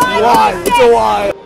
Why? It's a why.